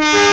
Yeah.